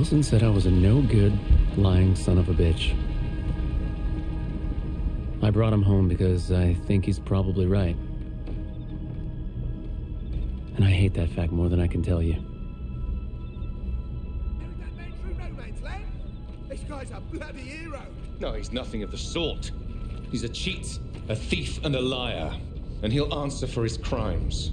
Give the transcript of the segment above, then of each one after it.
Wilson said I was a no good, lying son of a bitch. I brought him home because I think he's probably right. And I hate that fact more than I can tell you. that man through no man's land? This guy's a bloody hero. No, he's nothing of the sort. He's a cheat, a thief, and a liar. And he'll answer for his crimes.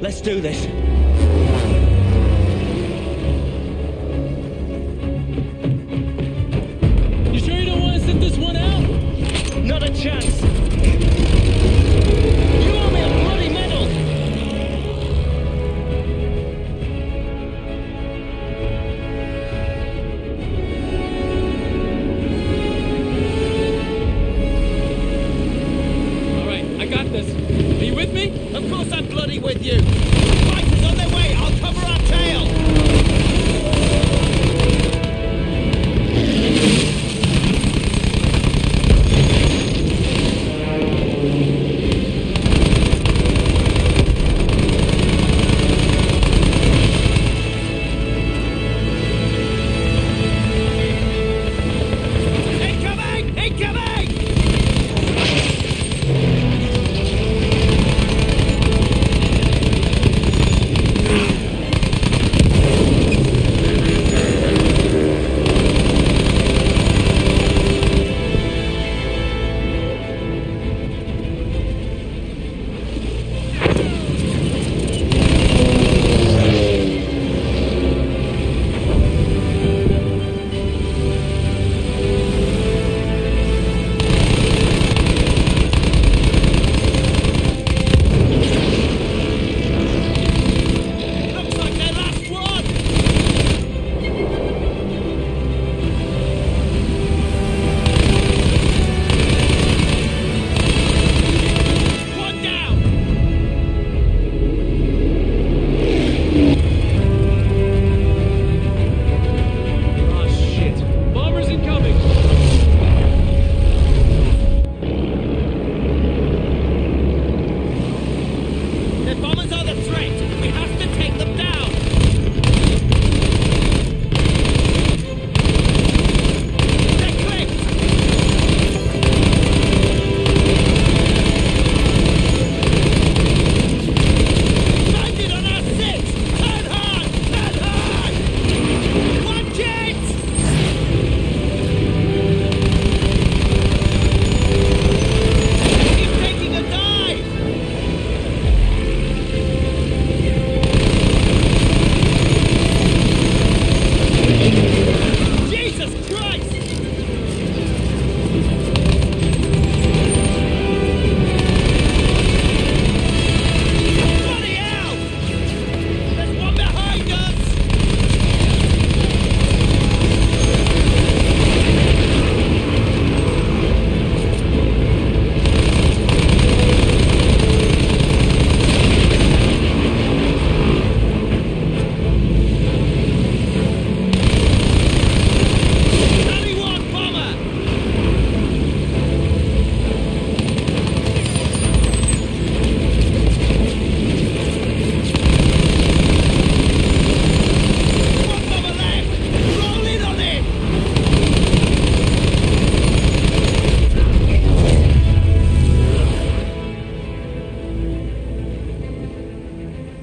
Let's do this. You sure you don't want to sit this one out? Not a chance.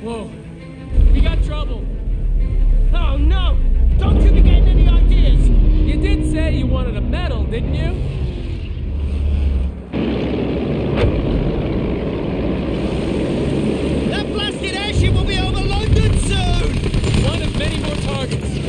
Whoa. We got trouble. Oh no! Don't you be getting any ideas! You did say you wanted a medal, didn't you? That blasted airship will be over London soon! One of many more targets.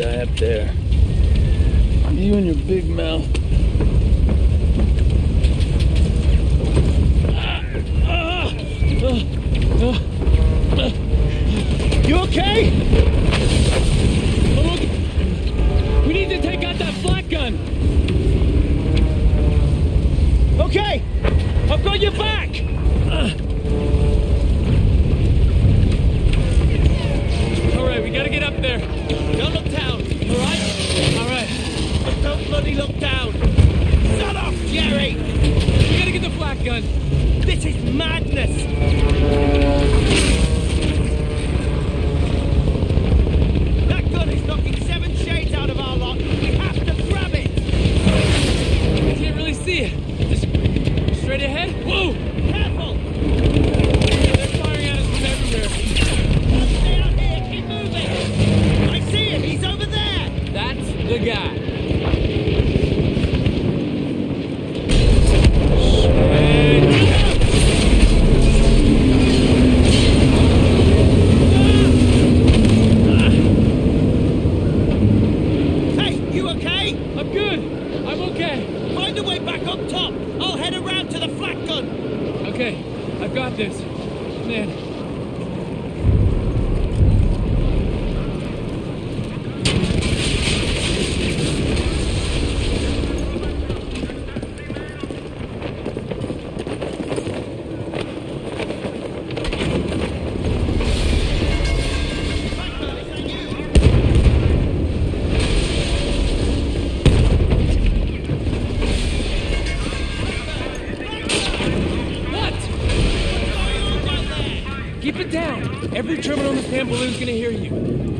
Die, up there. You and your big mouth. You okay? Oh. We need to take out that flak gun. Okay! I've got your back! Straight ahead. Whoa! Careful! They're firing at us from everywhere. Stay here, keep moving! I see him, he's over there! That's the guy. I've got Every terminal in this damn balloon's gonna hear you.